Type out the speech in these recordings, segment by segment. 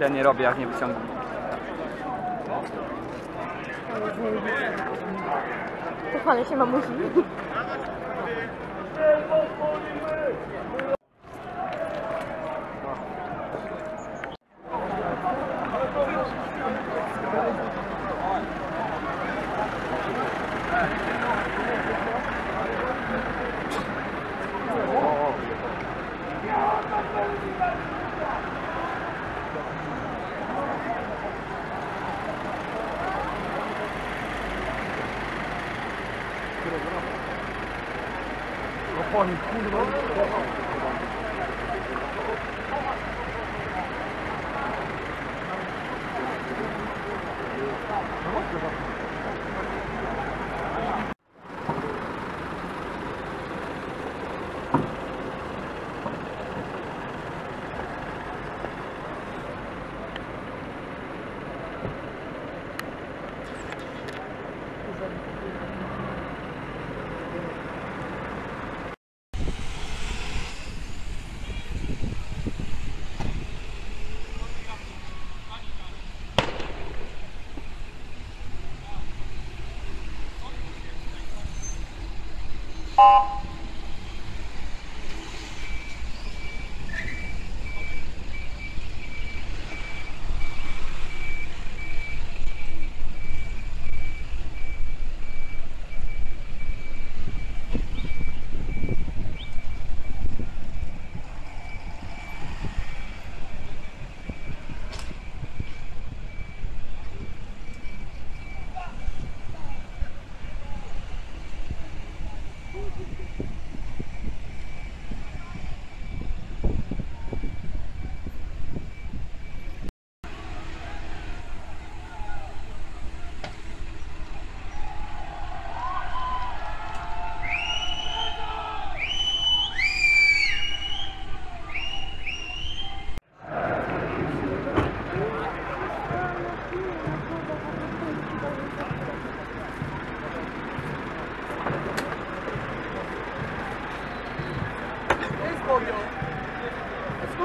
Ja nie robię, jak nie wyciągnę. Kochane się mamusi. 我抱你出去吧我操什么时候 you.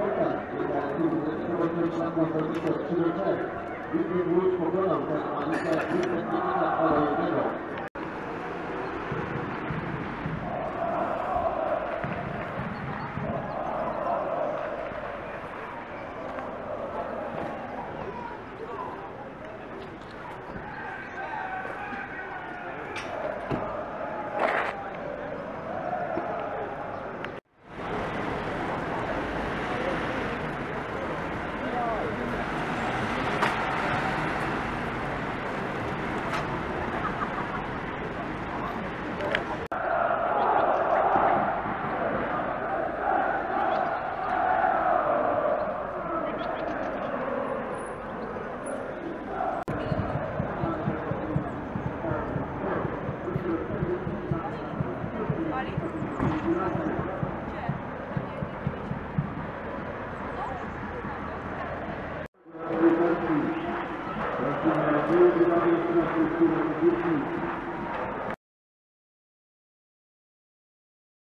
contact with that group. That's the record number 36, 210. You can reach for them, that's why you can't